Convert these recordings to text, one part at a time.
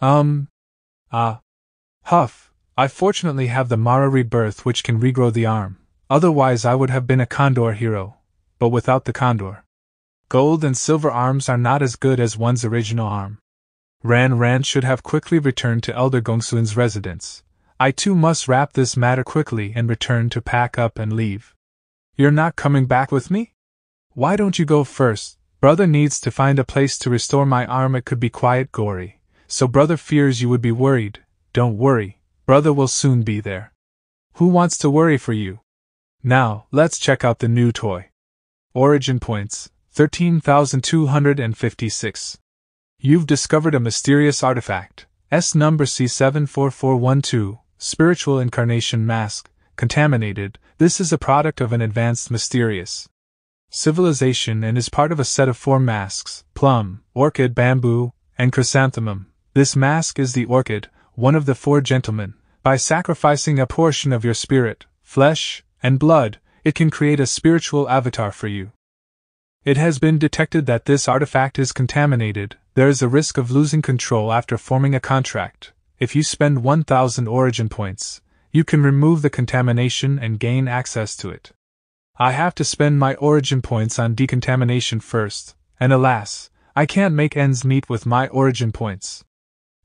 Um. Ah. Huff. I fortunately have the Mara rebirth which can regrow the arm, otherwise, I would have been a Condor hero. But without the Condor. Gold and silver arms are not as good as one's original arm. Ran Ran should have quickly returned to Elder Gongsun's residence. I too must wrap this matter quickly and return to pack up and leave. You're not coming back with me? Why don't you go first? Brother needs to find a place to restore my arm. It could be quiet, gory. So brother fears you would be worried. Don't worry, brother will soon be there. Who wants to worry for you? Now, let's check out the new toy. Origin points 13,256. You've discovered a mysterious artifact. S number C74412, Spiritual Incarnation Mask, contaminated. This is a product of an advanced mysterious civilization and is part of a set of four masks plum, orchid, bamboo, and chrysanthemum. This mask is the orchid, one of the four gentlemen. By sacrificing a portion of your spirit, flesh, and blood, it can create a spiritual avatar for you. It has been detected that this artifact is contaminated, there is a risk of losing control after forming a contract. If you spend 1000 origin points, you can remove the contamination and gain access to it. I have to spend my origin points on decontamination first, and alas, I can't make ends meet with my origin points.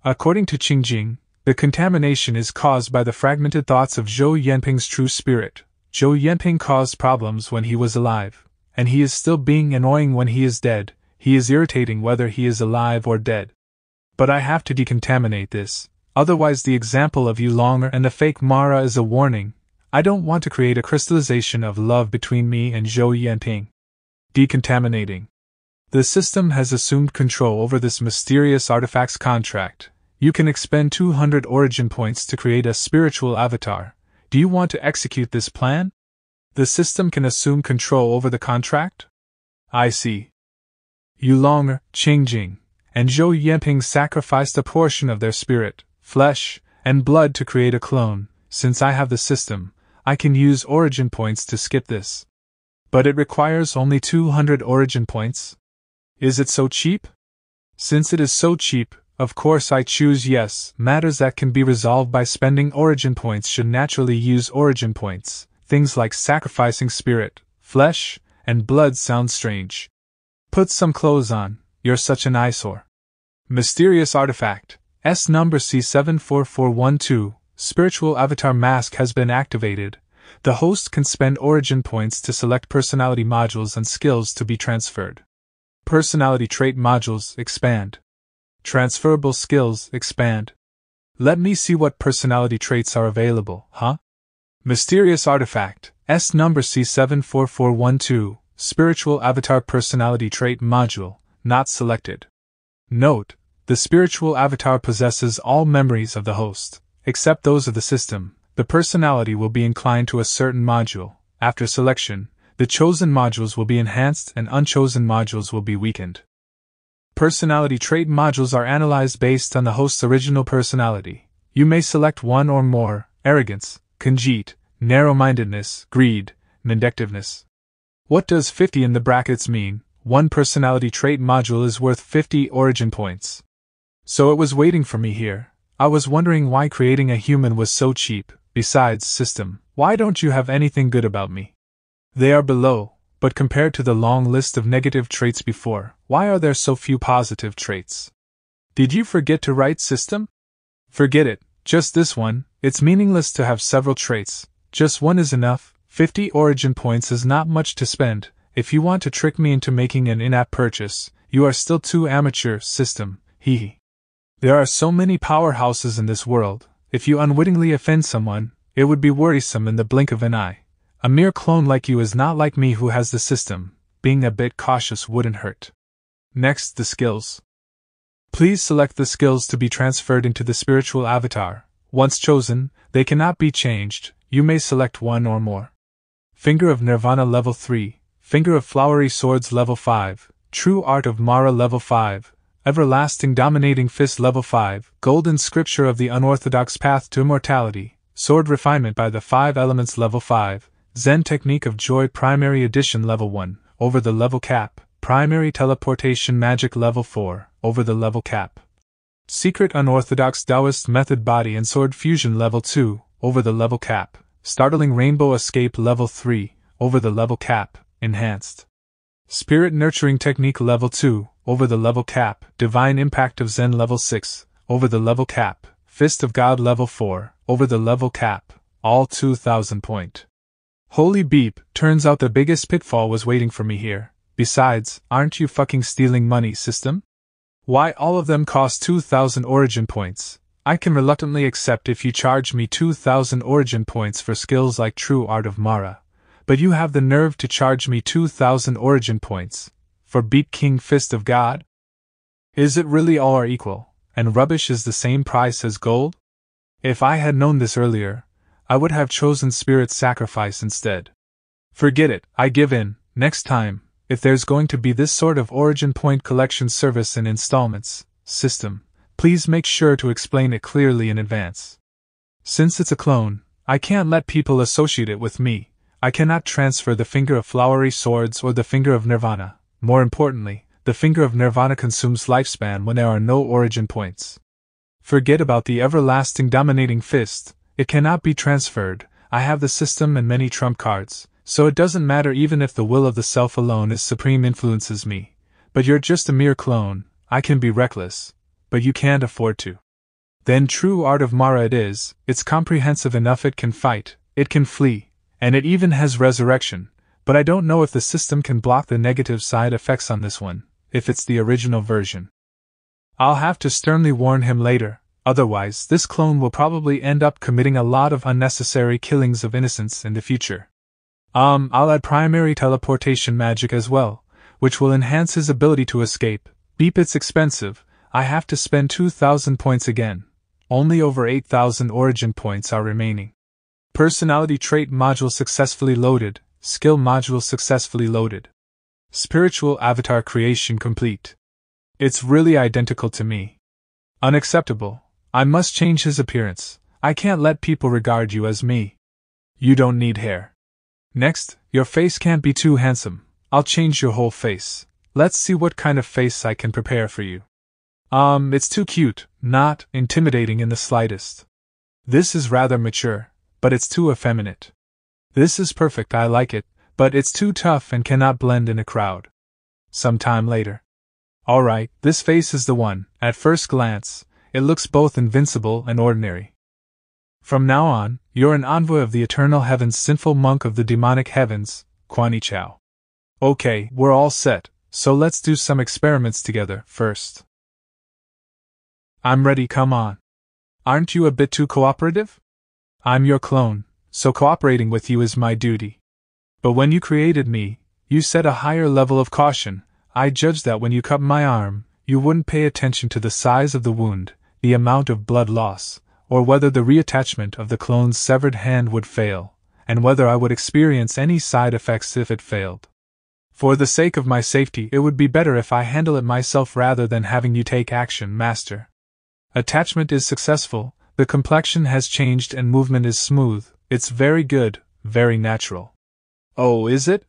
According to Qingjing, the contamination is caused by the fragmented thoughts of Zhou Yanping's true spirit. Zhou Yanping caused problems when he was alive and he is still being annoying when he is dead, he is irritating whether he is alive or dead. But I have to decontaminate this, otherwise, the example of Yulonger and the fake Mara is a warning. I don't want to create a crystallization of love between me and Zhou Yanping. Decontaminating. The system has assumed control over this mysterious artifact's contract. You can expend 200 origin points to create a spiritual avatar. Do you want to execute this plan? The system can assume control over the contract? I see. Yulong, Qingjing, and Zhou Yanping sacrificed a portion of their spirit, flesh, and blood to create a clone. Since I have the system, I can use origin points to skip this. But it requires only 200 origin points. Is it so cheap? Since it is so cheap, of course I choose yes. Matters that can be resolved by spending origin points should naturally use origin points. Things like sacrificing spirit, flesh, and blood sound strange. Put some clothes on, you're such an eyesore. Mysterious artifact, S number C74412, spiritual avatar mask has been activated. The host can spend origin points to select personality modules and skills to be transferred. Personality trait modules expand. Transferable skills expand. Let me see what personality traits are available, huh? Mysterious Artifact, S number C74412, Spiritual Avatar Personality Trait Module, not selected. Note, the spiritual avatar possesses all memories of the host, except those of the system. The personality will be inclined to a certain module. After selection, the chosen modules will be enhanced and unchosen modules will be weakened. Personality trait modules are analyzed based on the host's original personality. You may select one or more arrogance, conceit, narrow mindedness, greed, vindictiveness. What does 50 in the brackets mean? One personality trait module is worth 50 origin points. So it was waiting for me here. I was wondering why creating a human was so cheap. Besides, system, why don't you have anything good about me? They are below, but compared to the long list of negative traits before, why are there so few positive traits? Did you forget to write system? Forget it, just this one, it's meaningless to have several traits, just one is enough, 50 origin points is not much to spend. If you want to trick me into making an in app purchase, you are still too amateur, system, hee. There are so many powerhouses in this world, if you unwittingly offend someone, it would be worrisome in the blink of an eye. A mere clone like you is not like me who has the system, being a bit cautious wouldn't hurt. Next, the skills. Please select the skills to be transferred into the spiritual avatar. Once chosen, they cannot be changed, you may select one or more. Finger of Nirvana level 3, Finger of Flowery Swords level 5, True Art of Mara level 5, Everlasting Dominating Fist level 5, Golden Scripture of the Unorthodox Path to Immortality, Sword Refinement by the Five Elements level 5, Zen Technique of Joy Primary Edition level 1, over the level cap, Primary Teleportation Magic level 4, over the level cap. Secret Unorthodox Taoist Method Body and Sword Fusion Level 2, over the level cap. Startling Rainbow Escape Level 3, over the level cap, enhanced. Spirit Nurturing Technique Level 2, over the level cap. Divine Impact of Zen Level 6, over the level cap. Fist of God Level 4, over the level cap, all 2000 point. Holy beep, turns out the biggest pitfall was waiting for me here. Besides, aren't you fucking stealing money, system? Why, all of them cost 2000 origin points. I can reluctantly accept if you charge me 2000 origin points for skills like True Art of Mara, but you have the nerve to charge me 2000 origin points for Beat King Fist of God? Is it really all are equal, and rubbish is the same price as gold? If I had known this earlier, I would have chosen Spirit Sacrifice instead. Forget it, I give in. Next time, if there's going to be this sort of origin point collection service in installments system, please make sure to explain it clearly in advance. Since it's a clone, I can't let people associate it with me. I cannot transfer the finger of flowery swords or the finger of nirvana. More importantly, the finger of nirvana consumes lifespan when there are no origin points. Forget about the everlasting dominating fist, it cannot be transferred. I have the system and many trump cards, so it doesn't matter even if the will of the self alone is supreme influences me. But you're just a mere clone, I can be reckless, but you can't afford to. Then true art of Mara it is, it's comprehensive enough it can fight, it can flee, and it even has resurrection, but I don't know if the system can block the negative side effects on this one, if it's the original version. I'll have to sternly warn him later, otherwise, this clone will probably end up committing a lot of unnecessary killings of innocents in the future. Um, I'll add primary teleportation magic as well, which will enhance his ability to escape. Beep, it's expensive. I have to spend 2,000 points again. Only over 8,000 origin points are remaining. Personality trait module successfully loaded, skill module successfully loaded. Spiritual avatar creation complete. It's really identical to me. Unacceptable. I must change his appearance. I can't let people regard you as me. You don't need hair. Next, your face can't be too handsome. I'll change your whole face. Let's see what kind of face I can prepare for you. Um, it's too cute, not intimidating in the slightest. This is rather mature, but it's too effeminate. This is perfect, I like it, but it's too tough and cannot blend in a crowd. Some time later. Alright, this face is the one, at first glance, it looks both invincible and ordinary. From now on, you're an envoy of the eternal heavens, sinful monk of the demonic heavens, Kwani Chao. Okay, we're all set, so let's do some experiments together first. I'm ready, come on. Aren't you a bit too cooperative? I'm your clone, so cooperating with you is my duty. But when you created me, you set a higher level of caution. I judged that when you cut my arm, you wouldn't pay attention to the size of the wound, the amount of blood loss, or whether the reattachment of the clone's severed hand would fail, and whether I would experience any side effects if it failed. For the sake of my safety, it would be better if I handle it myself rather than having you take action, Master. Attachment is successful, the complexion has changed and movement is smooth, it's very good, very natural. Oh, is it?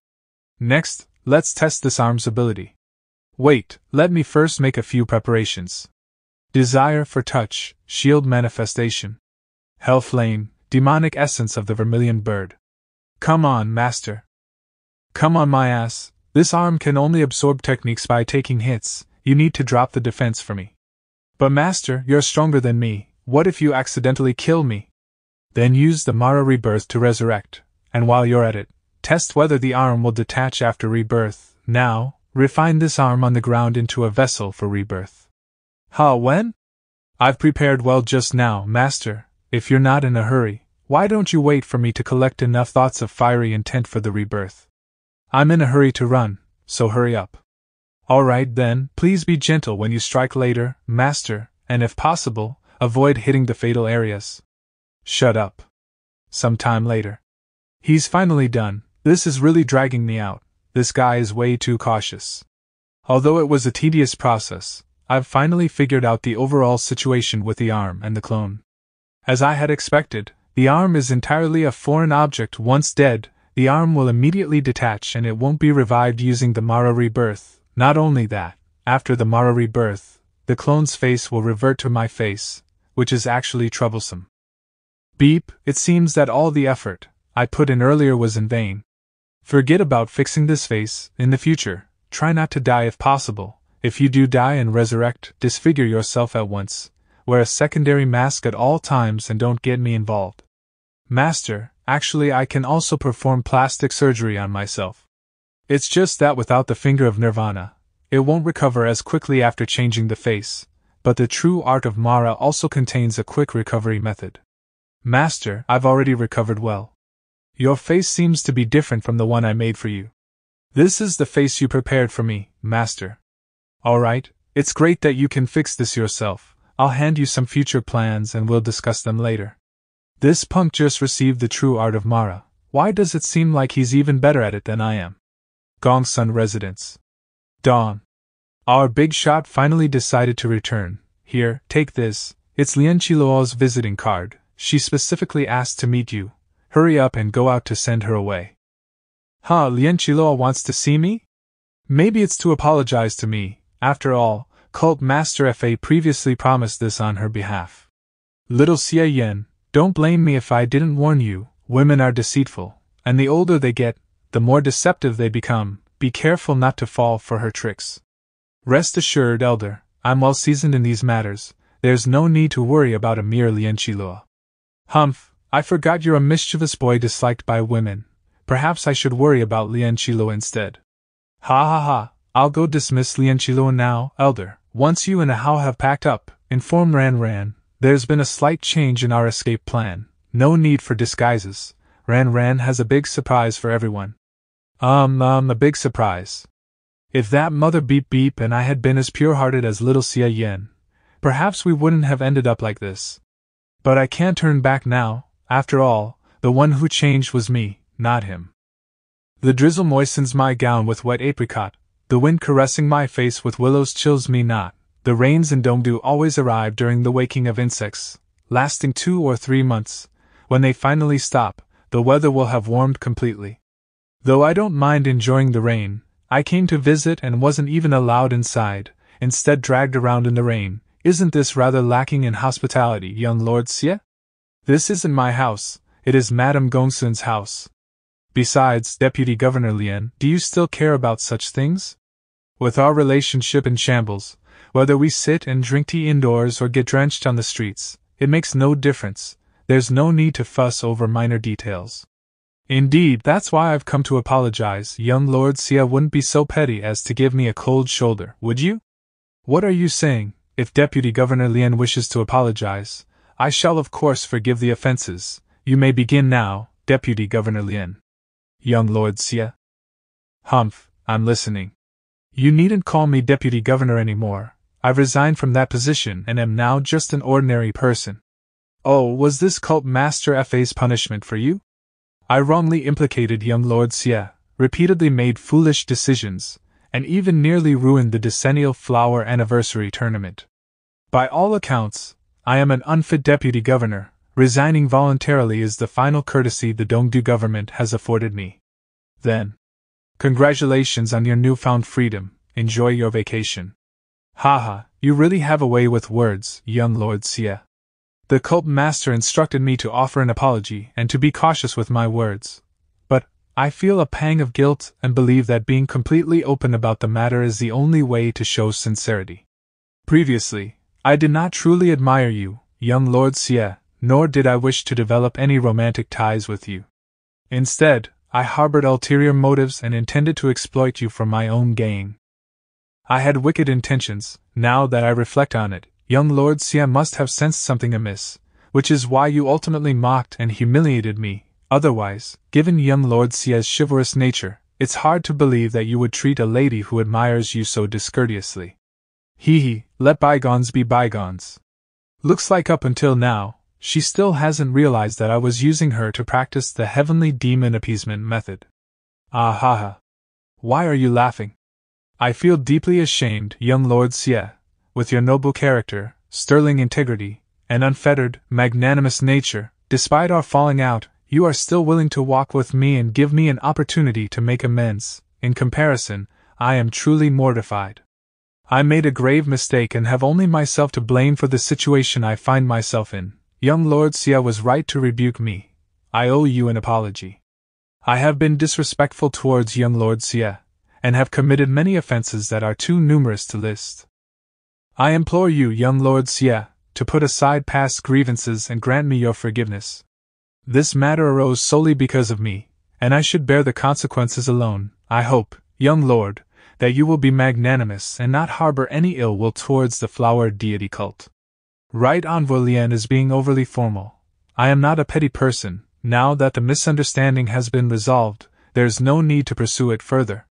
Next, let's test this arm's ability. Wait, let me first make a few preparations. Desire for touch, shield manifestation. Hell flame, demonic essence of the vermilion bird. Come on, master. Come on, my ass. This arm can only absorb techniques by taking hits. You need to drop the defense for me. But, master, you're stronger than me. What if you accidentally kill me? Then use the Mara rebirth to resurrect, and while you're at it, test whether the arm will detach after rebirth. Now, refine this arm on the ground into a vessel for rebirth. Huh, when? I've prepared well just now, Master. If you're not in a hurry, why don't you wait for me to collect enough thoughts of fiery intent for the rebirth? I'm in a hurry to run, so hurry up. All right then, please be gentle when you strike later, Master, and if possible, avoid hitting the fatal areas. Shut up. Some time later. He's finally done. This is really dragging me out. This guy is way too cautious. Although it was a tedious process, I've finally figured out the overall situation with the arm and the clone. As I had expected, the arm is entirely a foreign object once dead, the arm will immediately detach and it won't be revived using the Mara rebirth. Not only that, after the Mara rebirth, the clone's face will revert to my face, which is actually troublesome. Beep, it seems that all the effort I put in earlier was in vain. Forget about fixing this face, in the future, try not to die if possible. If you do die and resurrect, disfigure yourself at once, wear a secondary mask at all times and don't get me involved. Master, actually, I can also perform plastic surgery on myself. It's just that without the finger of nirvana, it won't recover as quickly after changing the face, but the true art of Mara also contains a quick recovery method. Master, I've already recovered well. Your face seems to be different from the one I made for you. This is the face you prepared for me, Master. Alright, it's great that you can fix this yourself. I'll hand you some future plans and we'll discuss them later. This punk just received the true art of Mara. Why does it seem like he's even better at it than I am? Gongsun Residence. Dawn. Our big shot finally decided to return. Here, take this. It's Lian Qiluo's visiting card. She specifically asked to meet you. Hurry up and go out to send her away. Huh, Lian Qiluo wants to see me? Maybe it's to apologize to me. After all, Cult Master Fa previously promised this on her behalf. Little Xie Yan, don't blame me if I didn't warn you, women are deceitful, and the older they get, the more deceptive they become. Be careful not to fall for her tricks. Rest assured, Elder, I'm well seasoned in these matters. There's no need to worry about a mere Lian Qiluo. Humph, I forgot you're a mischievous boy disliked by women. Perhaps I should worry about Lian Qiluo instead. Ha ha ha, I'll go dismiss Qiluo now, Elder. Once you and Hao have packed up, inform Ran Ran, there's been a slight change in our escape plan. No need for disguises. Ran Ran has a big surprise for everyone. Um, um, a big surprise. If that mother beep beep and I had been as pure hearted as little Xie Yan, perhaps we wouldn't have ended up like this. But I can't turn back now, after all, the one who changed was me, not him. The drizzle moistens my gown with wet apricot, the wind caressing my face with willows chills me not. The rains in Dongdu always arrive during the waking of insects, lasting two or three months. When they finally stop, the weather will have warmed completely. Though I don't mind enjoying the rain, I came to visit and wasn't even allowed inside, instead dragged around in the rain. Isn't this rather lacking in hospitality, young Lord Xie? This isn't my house, it is Madame Gongsun's house. Besides, Deputy Governor Lian, do you still care about such things? With our relationship in shambles, whether we sit and drink tea indoors or get drenched on the streets, it makes no difference. There's no need to fuss over minor details. Indeed, that's why I've come to apologize. Young Lord Xie wouldn't be so petty as to give me a cold shoulder, would you? What are you saying? If Deputy Governor Lian wishes to apologize, I shall of course forgive the offenses. You may begin now, Deputy Governor Lian. Young Lord Xie. Humph, I'm listening. You needn't call me Deputy Governor any more. I've resigned from that position and am now just an ordinary person. Oh, was this cult master FA's punishment for you? I wrongly implicated young Lord Xie, repeatedly made foolish decisions, and even nearly ruined the decennial flower anniversary tournament. By all accounts, I am an unfit deputy governor. Resigning voluntarily is the final courtesy the Dongdu government has afforded me. Then, congratulations on your newfound freedom. Enjoy your vacation. Haha, you really have a way with words, young Lord Xie. The cult master instructed me to offer an apology and to be cautious with my words. But, I feel a pang of guilt and believe that being completely open about the matter is the only way to show sincerity. Previously, I did not truly admire you, young Lord Xie, nor did I wish to develop any romantic ties with you. Instead, I harbored ulterior motives and intended to exploit you for my own gain. I had wicked intentions, now that I reflect on it, young Lord Xie must have sensed something amiss, which is why you ultimately mocked and humiliated me. Otherwise, given young Lord Xie's chivalrous nature, it's hard to believe that you would treat a lady who admires you so discourteously. Hee hee, let bygones be bygones. Looks like up until now, she still hasn't realized that I was using her to practice the heavenly demon appeasement method. Ah ha ha. Why are you laughing? I feel deeply ashamed, young Lord Xie, with your noble character, sterling integrity, and unfettered, magnanimous nature, despite our falling out, you are still willing to walk with me and give me an opportunity to make amends. In comparison, I am truly mortified. I made a grave mistake and have only myself to blame for the situation I find myself in. Young Lord Xie was right to rebuke me. I owe you an apology. I have been disrespectful towards young Lord Xie, and have committed many offenses that are too numerous to list. I implore you, young Lord Xie, to put aside past grievances and grant me your forgiveness. This matter arose solely because of me, and I should bear the consequences alone. I hope, young lord, that you will be magnanimous and not harbor any ill will towards the flower deity cult. Right Envoy Lian is being overly formal. I am not a petty person. Now that the misunderstanding has been resolved, there's no need to pursue it further.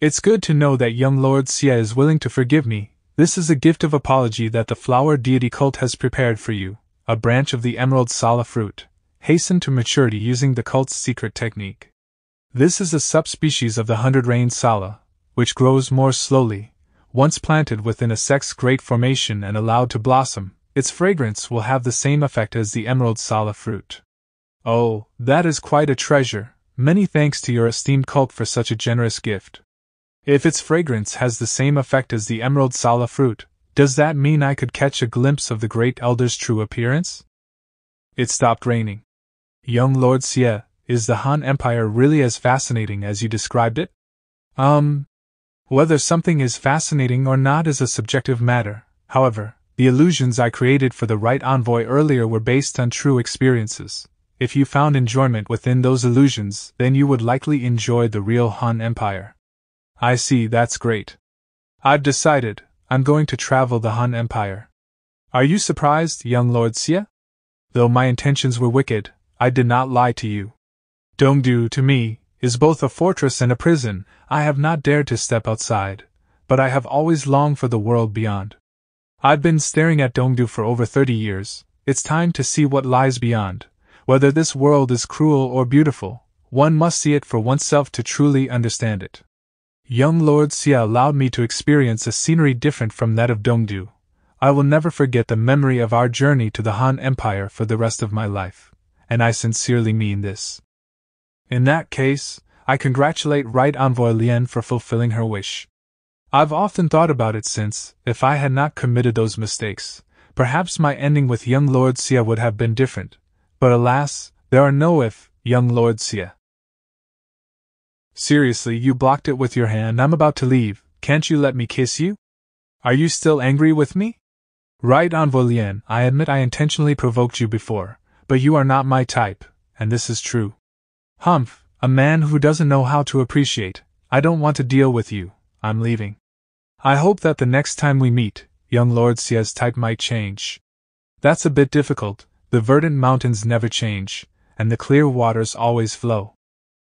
It's good to know that young Lord Xie is willing to forgive me. This is a gift of apology that the flower deity cult has prepared for you, a branch of the emerald sala fruit, hastened to maturity using the cult's secret technique. This is a subspecies of the hundred rain sala, which grows more slowly. Once planted within a sex great formation and allowed to blossom, its fragrance will have the same effect as the emerald sala fruit. Oh, that is quite a treasure. Many thanks to your esteemed cult for such a generous gift. If its fragrance has the same effect as the emerald sala fruit, does that mean I could catch a glimpse of the great elder's true appearance? It stopped raining. Young Lord Xie, is the Han Empire really as fascinating as you described it? Um, whether something is fascinating or not is a subjective matter, however, the illusions I created for the right envoy earlier were based on true experiences. If you found enjoyment within those illusions, then you would likely enjoy the real Han Empire. I see, that's great. I've decided, I'm going to travel the Han Empire. Are you surprised, young Lord Xie? Though my intentions were wicked, I did not lie to you. Dongdu, to me, is both a fortress and a prison. I have not dared to step outside, but I have always longed for the world beyond. I've been staring at Dongdu for over 30 years. It's time to see what lies beyond. Whether this world is cruel or beautiful, one must see it for oneself to truly understand it. Young Lord Xie allowed me to experience a scenery different from that of Dongdu. I will never forget the memory of our journey to the Han Empire for the rest of my life, and I sincerely mean this. In that case, I congratulate Right Envoy Lian for fulfilling her wish. I've often thought about it since, if I had not committed those mistakes, perhaps my ending with young Lord Xie would have been different. But alas, there are no if, young Lord Xie. Seriously, you blocked it with your hand. I'm about to leave. Can't you let me kiss you? Are you still angry with me? Right Envoy Lian, I admit I intentionally provoked you before, but you are not my type, and this is true. Humph, a man who doesn't know how to appreciate. I don't want to deal with you. I'm leaving. I hope that the next time we meet, young Lord Xie's type might change. That's a bit difficult. The verdant mountains never change, and the clear waters always flow.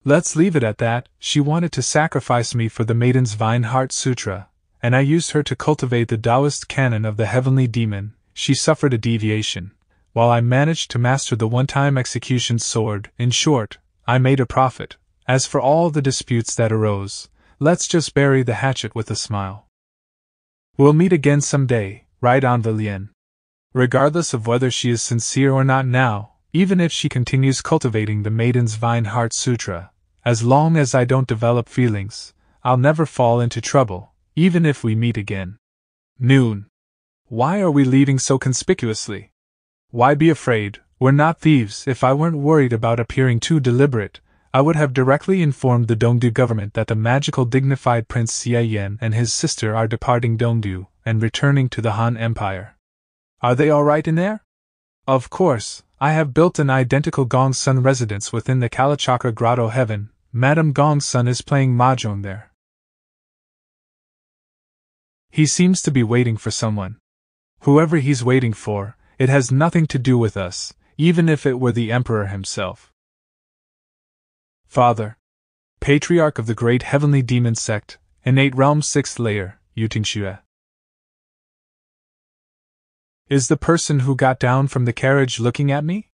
Let's leave it at that. She wanted to sacrifice me for the Maiden's Vine Heart Sutra, and I used her to cultivate the Taoist canon of the heavenly demon. She suffered a deviation, while I managed to master the one time execution sword. In short, I made a profit. As for all the disputes that arose, let's just bury the hatchet with a smile. We'll meet again some day, right Envoy Lian. Regardless of whether she is sincere or not now, even if she continues cultivating the Maiden's Vine Heart Sutra, as long as I don't develop feelings, I'll never fall into trouble, even if we meet again. Noon. Why are we leaving so conspicuously? Why be afraid, we're not thieves. If I weren't worried about appearing too deliberate, I would have directly informed the Dongdu government that the magical dignified Prince Xie Yan and his sister are departing Dongdu and returning to the Han Empire. Are they all right in there? Of course, I have built an identical Gongsun residence within the Kalachakra Grotto Heaven. Madame Gongsun is playing mahjong there. He seems to be waiting for someone. Whoever he's waiting for, it has nothing to do with us, even if it were the Emperor himself. Father, Patriarch of the great heavenly demon sect, innate realm sixth layer, Yutingxue. Is the person who got down from the carriage looking at me?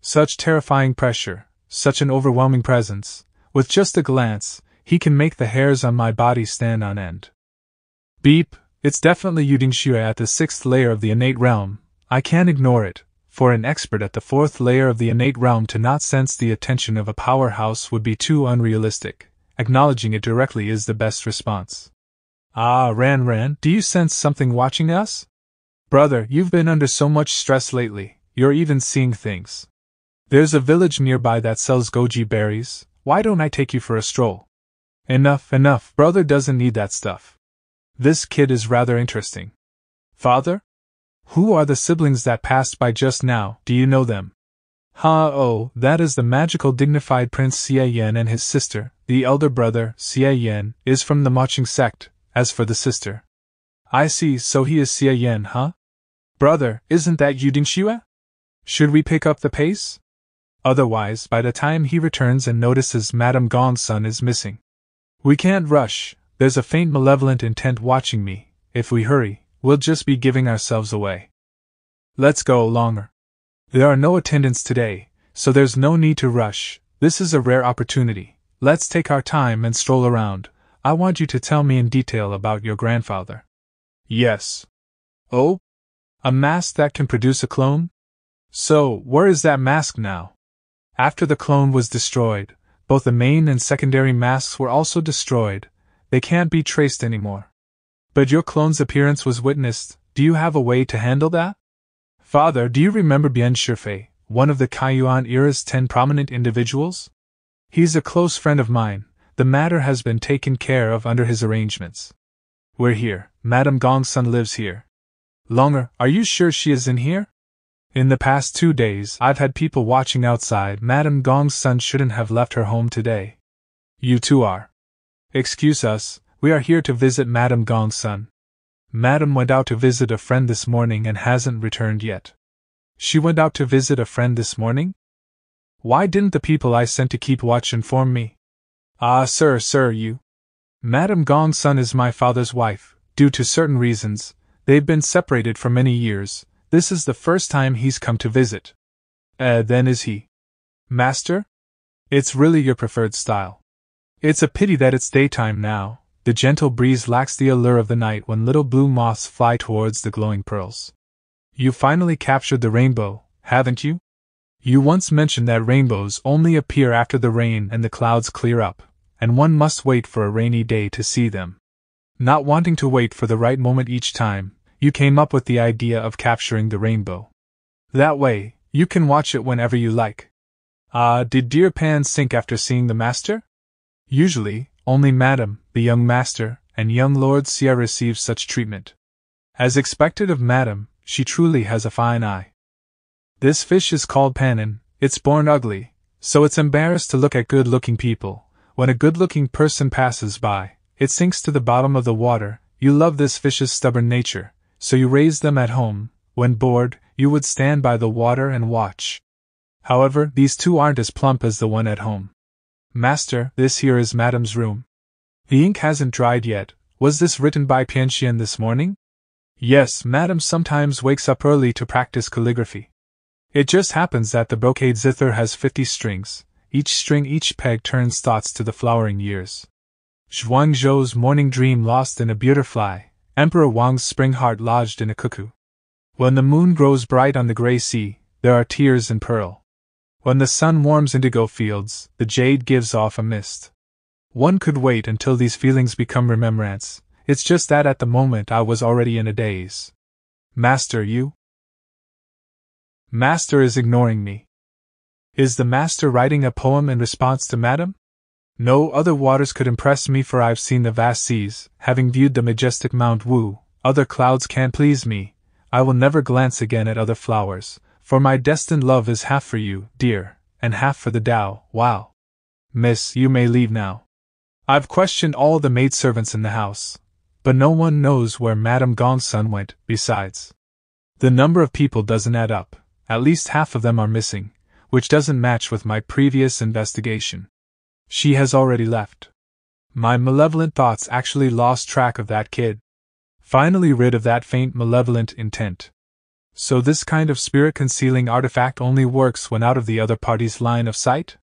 Such terrifying pressure, such an overwhelming presence. With just a glance, he can make the hairs on my body stand on end. Beep, it's definitely Yutingxue at the sixth layer of the innate realm. I can't ignore it, for an expert at the fourth layer of the innate realm to not sense the attention of a powerhouse would be too unrealistic. Acknowledging it directly is the best response. Ah, Ran Ran, do you sense something watching us? Brother, you've been under so much stress lately, you're even seeing things. There's a village nearby that sells goji berries, why don't I take you for a stroll? Enough, enough, brother doesn't need that stuff. This kid is rather interesting. Father? Who are the siblings that passed by just now, do you know them? Ha oh, that is the magical dignified Prince Xie Yan and his sister, the elder brother, Xie Yan, is from the marching sect, as for the sister. I see, so he is Xie Yan, huh? Brother, isn't that Yu Dingxue? Should we pick up the pace? Otherwise, by the time he returns and notices Madame Gongsun is missing. We can't rush, there's a faint malevolent intent watching me. If we hurry, we'll just be giving ourselves away. Let's go longer. There are no attendants today, so there's no need to rush. This is a rare opportunity. Let's take our time and stroll around. I want you to tell me in detail about your grandfather. Yes. Oh? A mask that can produce a clone? So, where is that mask now? After the clone was destroyed, both the main and secondary masks were also destroyed. They can't be traced anymore. But your clone's appearance was witnessed. Do you have a way to handle that? Father, do you remember Bian Shifei, one of the Kaiyuan era's ten prominent individuals? He's a close friend of mine. The matter has been taken care of under his arrangements. We're here. Madame Gongsun lives here. Longer, are you sure she is in here? In the past two days, I've had people watching outside. Madame Gongsun shouldn't have left her home today. You two are. Excuse us, we are here to visit Madame Gongsun. Madame went out to visit a friend this morning and hasn't returned yet. She went out to visit a friend this morning? Why didn't the people I sent to keep watch inform me? Ah, sir, sir, you. Madame Gongsun is my father's wife. Due to certain reasons, they've been separated for many years, this is the first time he's come to visit. Eh, then is he? Master? It's really your preferred style. It's a pity that it's daytime now. The gentle breeze lacks the allure of the night when little blue moths fly towards the glowing pearls. You finally captured the rainbow, haven't you? You once mentioned that rainbows only appear after the rain and the clouds clear up, and one must wait for a rainy day to see them. Not wanting to wait for the right moment each time, you came up with the idea of capturing the rainbow. That way, you can watch it whenever you like. Ah, uh, did dear Pan sink after seeing the master? Usually, only Madam, the young master, and young Lord Xie receive such treatment. As expected of Madam, she truly has a fine eye. This fish is called Panin, it's born ugly, so it's embarrassed to look at good looking people. When a good looking person passes by, it sinks to the bottom of the water. You love this fish's stubborn nature, so you raise them at home. When bored, you would stand by the water and watch. However, these two aren't as plump as the one at home. Master, this here is Madam's room. The ink hasn't dried yet. Was this written by Pianxian this morning? Yes, Madam sometimes wakes up early to practice calligraphy. It just happens that the brocade zither has fifty strings. Each string, each peg turns thoughts to the flowering years. Zhuang Zhou's morning dream lost in a butterfly, Emperor Wang's spring heart lodged in a cuckoo. When the moon grows bright on the gray sea, there are tears in pearl. When the sun warms indigo fields, the jade gives off a mist. One could wait until these feelings become remembrance, it's just that at the moment I was already in a daze. Master, you? Master is ignoring me. Is the master writing a poem in response to Madam? No other waters could impress me, for I've seen the vast seas, having viewed the majestic Mount Wu. Other clouds can't please me. I will never glance again at other flowers, for my destined love is half for you, dear, and half for the Tao. Wow. Miss, you may leave now. I've questioned all the maidservants in the house, but no one knows where Madame Gongsun went, besides. The number of people doesn't add up, at least half of them are missing, which doesn't match with my previous investigation. She has already left. My malevolent thoughts actually lost track of that kid. Finally rid of that faint malevolent intent. So, this kind of spirit concealing artifact only works when out of the other party's line of sight?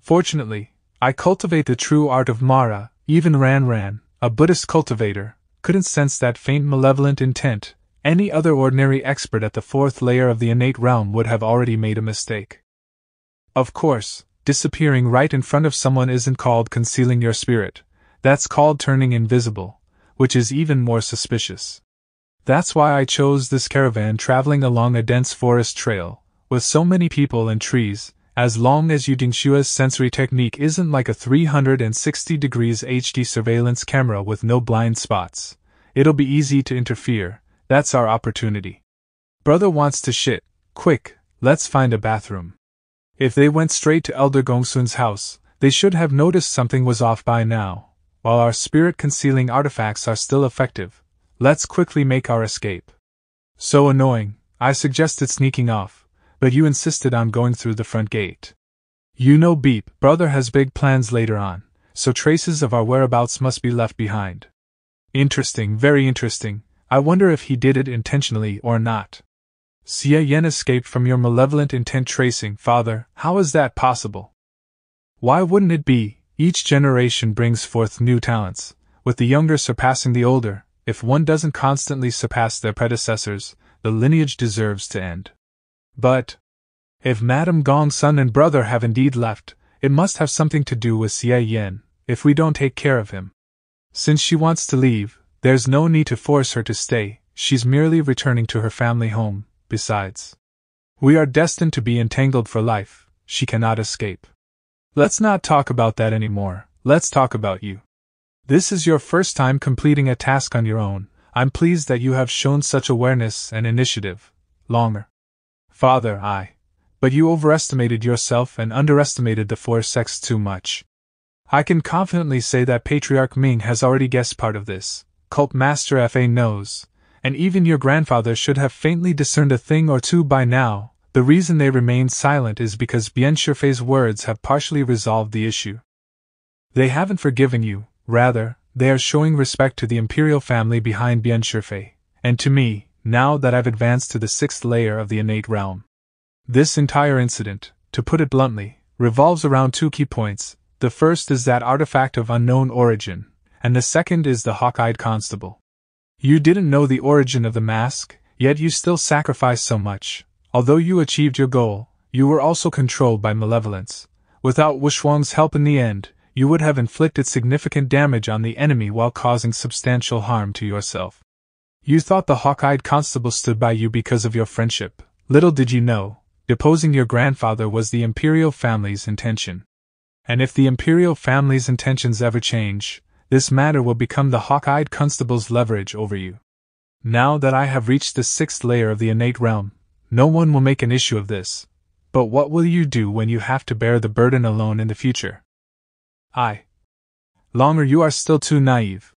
Fortunately, I cultivate the true art of Mara, even Ran Ran, a Buddhist cultivator, couldn't sense that faint malevolent intent. Any other ordinary expert at the fourth layer of the innate realm would have already made a mistake. Of course, disappearing right in front of someone isn't called concealing your spirit, that's called turning invisible. which is even more suspicious. That's why I chose this caravan traveling along a dense forest trail, with so many people and trees, as long as Yu Yudingshua's sensory technique isn't like a 360 degrees HD surveillance camera with no blind spots. It'll be easy to interfere, that's our opportunity. Brother wants to shit. Quick, let's find a bathroom. If they went straight to Elder Gongsun's house, they should have noticed something was off by now. While our spirit concealing artifacts are still effective, let's quickly make our escape. So annoying, I suggested sneaking off, but you insisted on going through the front gate. You know Beep, brother has big plans later on, so traces of our whereabouts must be left behind. Interesting, very interesting. I wonder if he did it intentionally or not. Xie Yan escaped from your malevolent intent tracing, father. How is that possible? Why wouldn't it be? Each generation brings forth new talents, with the younger surpassing the older. If one doesn't constantly surpass their predecessors, the lineage deserves to end. But, if Madame Gongsun and brother have indeed left, it must have something to do with Xie Yan, if we don't take care of him. Since she wants to leave, there's no need to force her to stay, she's merely returning to her family home, besides. We are destined to be entangled for life, she cannot escape. Let's not talk about that anymore, let's talk about you. This is your first time completing a task on your own. I'm pleased that you have shown such awareness and initiative. Longer. Father, I. But you overestimated yourself and underestimated the four sects too much. I can confidently say that Patriarch Ming has already guessed part of this. Cult Master Fa knows, and even your grandfather should have faintly discerned a thing or two by now. The reason they remained silent is because Bian Shifei's words have partially resolved the issue. They haven't forgiven you, rather, they are showing respect to the imperial family behind Bian Shifei, and to me, now that I've advanced to the sixth layer of the innate realm. This entire incident, to put it bluntly, revolves around two key points the first is that artifact of unknown origin, and the second is the hawk eyed constable. You didn't know the origin of the mask, yet you still sacrificed so much. Although you achieved your goal, you were also controlled by malevolence. Without Wushuang's help in the end, you would have inflicted significant damage on the enemy while causing substantial harm to yourself. You thought the hawk eyed constable stood by you because of your friendship. Little did you know, deposing your grandfather was the imperial family's intention. And if the imperial family's intentions ever change, this matter will become the hawk eyed constable's leverage over you. Now that I have reached the sixth layer of the innate realm, no one will make an issue of this. But what will you do when you have to bear the burden alone in the future? I. Longer, you are still too naive.